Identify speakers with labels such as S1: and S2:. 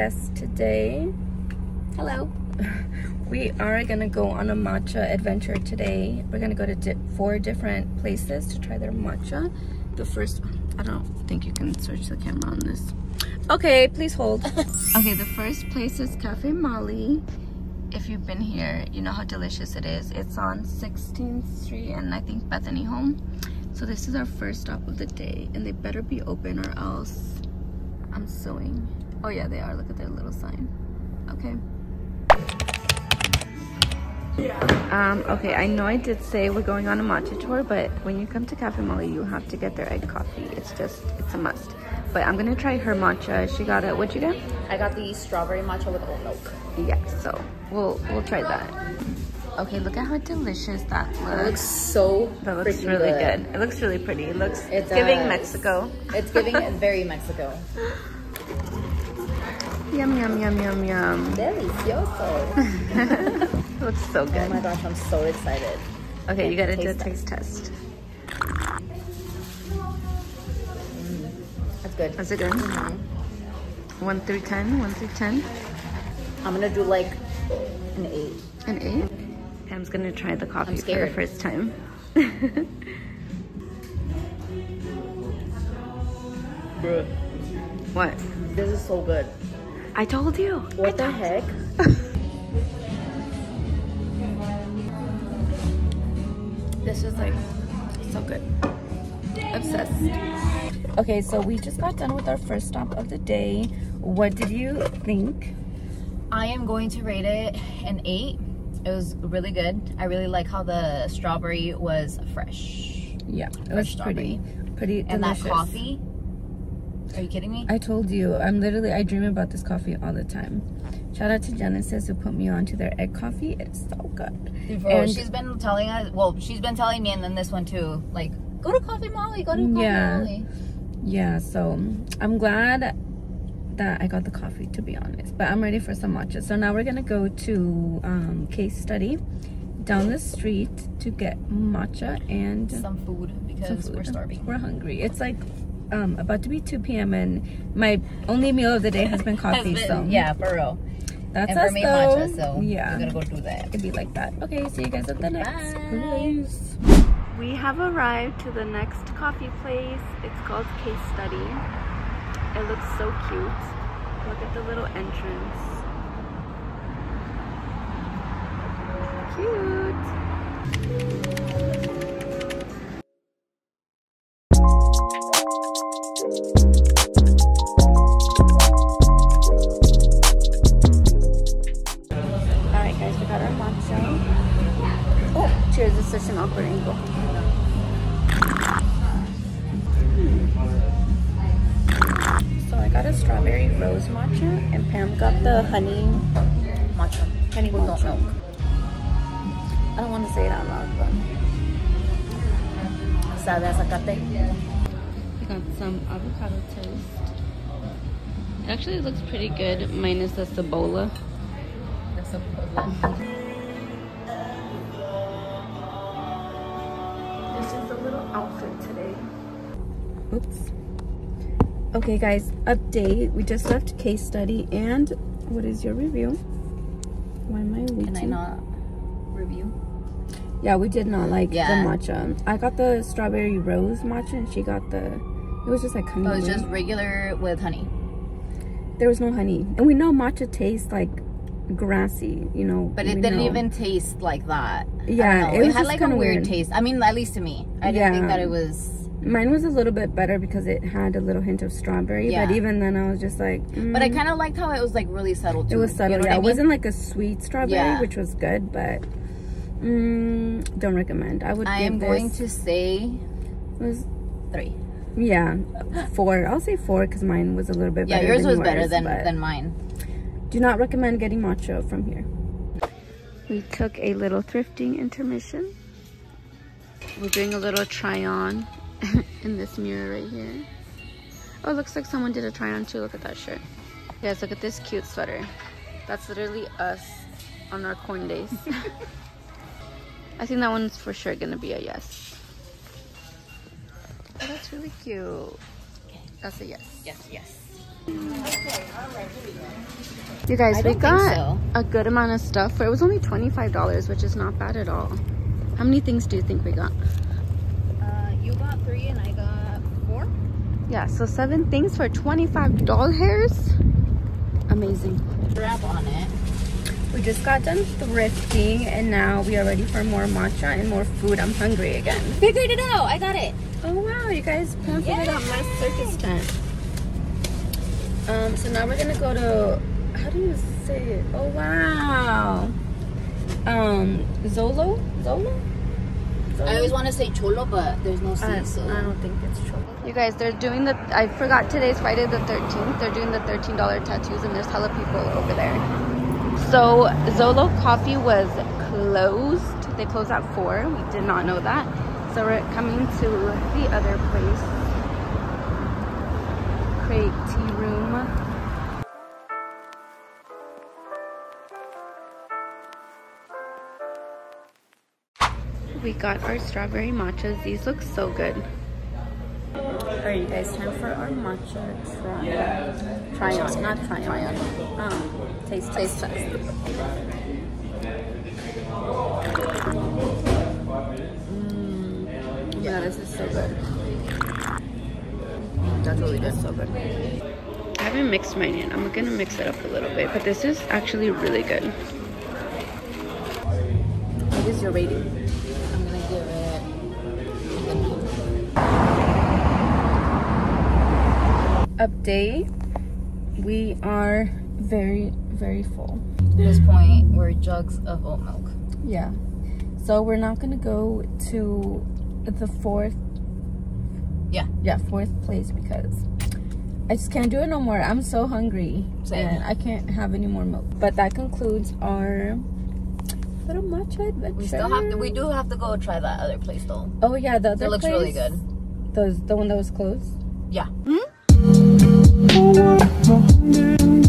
S1: guest today. Hello. We are gonna go on a matcha adventure today. We're gonna go to di four different places to try their matcha. The first, I don't think you can switch the camera on this. Okay, please hold. okay, the first place is Cafe Mollie. If you've been here, you know how delicious it is. It's on 16th Street and I think Bethany Home. So this is our first stop of the day and they better be open or else I'm sewing. Oh yeah, they are. Look at their little sign. Okay. Um, okay, I know I did say we're going on a matcha tour, but when you come to Cafe Mollie, you have to get their egg coffee. It's just, it's a must. But I'm gonna try her matcha. She got it, what'd you get?
S2: I got the strawberry matcha with oat milk.
S1: Yeah, so we'll we'll try that. Okay, look at how delicious that looks.
S2: It looks so
S1: that looks really
S2: good.
S1: good. It looks really pretty. It looks
S2: It
S1: it's giving. Mexico.
S2: It's giving very Mexico.
S1: Yum yum yum yum yum.
S2: Delicioso.
S1: It looks so
S2: oh
S1: good.
S2: Oh my gosh, I'm so excited.
S1: Okay, you gotta do a
S2: Taste
S1: taste test. Mm.
S2: That's good.
S1: Is it good? Mm-hmm. One through ten. One through ten.
S2: I'm gonna do like an eight.
S1: An eight. Pam's gonna try the coffee for the first time.
S2: Bruh.
S1: what?
S2: This is so good.
S1: I told you.
S2: What the heck?
S1: This is like so good. Obsessed. Okay, so we just got done with our first stop of the day. What did you think?
S2: I am going to rate it an eight. It was really good. I really like how the strawberry was fresh.
S1: Yeah, it
S2: Fresh
S1: was pretty, pretty
S2: And
S1: delicious.
S2: that coffee. Are you kidding me?
S1: I told you, I'm literally, I dream about this coffee all the time. Shout out to Genesis who put me on to their egg coffee. It's so good. And-
S2: she's been telling us. Well, she's been telling me, and then this one too. Like, go to Coffee Mollie. Go to Coffee
S1: Yeah.
S2: Mollie.
S1: Yeah, so I'm glad that I got the coffee to be honest. But I'm ready for some matcha. So now we're gonna go to um, case study down the street to get matcha and
S2: Some food because
S1: some food.
S2: we're starving.
S1: We're hungry. It's like um, about to be 2 p.m. and my only meal of the day has been coffee.
S2: Has been-
S1: so
S2: yeah, for real.
S1: that's
S2: And
S1: us
S2: for me,
S1: though.
S2: matcha. So
S1: yeah,
S2: we're gonna go do that.
S1: it'd be like that. Okay, see you guys at the next
S2: Bye.
S1: place. We have arrived to the next coffee place. It's called Case Study. It looks so cute. Look at the little entrance. Cute. Alright guys, we got our matcha. Oh, cheers. It's such an awkward angle. So I got a strawberry rose matcha and Pam got the honey
S2: Matcha.
S1: honey
S2: With milk.
S1: I don't want to say it out loud, but
S2: Sabe a zacate?
S1: We got some avocado toast. It actually looks pretty good, minus the cebola.
S2: That's so cool.
S1: This is the little outfit today. Oops. Okay, guys, update. We just left case study, and what is your review? Why am I waiting?
S2: Can I not review?
S1: Yeah, we did not like
S2: Yeah.
S1: the matcha. I got the strawberry rose matcha, and she got the. It was just like honey.
S2: Oh, it's
S1: root.
S2: just regular with honey.
S1: there was no honey, and we know matcha tastes like grassy. You know,
S2: But it didn't
S1: know.
S2: even taste like that.
S1: Yeah, it
S2: it, had
S1: just
S2: like a weird
S1: weird.
S2: taste. I mean, at least to me. I didn't
S1: Yeah.
S2: think that it was.
S1: Mine was a little bit better because it had a little hint of strawberry. But even then, I was just like.
S2: But I
S1: mm.
S2: kind of liked how it was like really subtle too.
S1: It was subtle.
S2: You know
S1: yeah,
S2: I
S1: it wasn't like a sweet strawberry,
S2: Yeah.
S1: which was good, but mm, don't recommend. I would.
S2: I
S1: give
S2: am going to say
S1: it was-
S2: three.
S1: Yeah, four. I'll say four because mine was a little bit
S2: Yeah,
S1: better.
S2: yours
S1: than
S2: was better than than mine.
S1: Do not recommend getting matcha from here. We took a little thrifting intermission. We're doing a little try on in this mirror right here. Oh, it looks like someone did a try on too. Look at that shirt. Guys, look at this cute sweater. That's literally us on our corn days. I think that one's for sure gonna be a yes. That's really cute. That's a yes.
S2: Yes, yes.
S1: You guys,
S2: I
S1: we got
S2: so.
S1: a good amount of stuff. For, it was only $25, which is not bad at all. How many things do you think we got?
S2: Uh, you got three and I got four.
S1: Yeah, so seven things for 25 doll hairs. Amazing.
S2: Grab on it.
S1: We just got done thrifting and now we are ready for more matcha and more food. I'm hungry again.
S2: Figured it out. I got it.
S1: Oh wow, you guys penciled it out my circus tent. Um, so now we're gonna go to how do you say it? Oh wow. Um Zolo? Zolo?
S2: I always want to say cholo, but there's no
S1: I,
S2: C, so.
S1: I don't think it's cholo. You guys, they're doing the, I forgot today's Friday the 13th. They're doing the $13 tattoos and there's hella people over there. So Zolo Coffee was closed. They closed at 4. We did not know that. So we're coming to the other place. Crepe Tea Room. We got our strawberry matchas. These look so good. Alright, you guys, time for our matcha try. Try on, not try on. Um, taste taste test. God, this is so good. That's really good. So good. I haven't mixed mine yet. I'm gonna mix it up a little bit, but this is actually really good.
S2: What is your rating? I'm gonna give it.
S1: Update. We are very, very full.
S2: At this point, we're jugs of oat milk.
S1: Yeah. So we're not gonna go to the fourth.
S2: Yeah.
S1: Yeah, fourth place because I just can't do it no more. I'm so hungry
S2: Same.
S1: and I can't have any more milk. But that concludes our little matcha adventure.
S2: We still have to. We do have to go try that other place though.
S1: Oh yeah, the other
S2: It looks
S1: place,
S2: really good.
S1: Those the one that was closed.
S2: Yeah.
S3: Oh,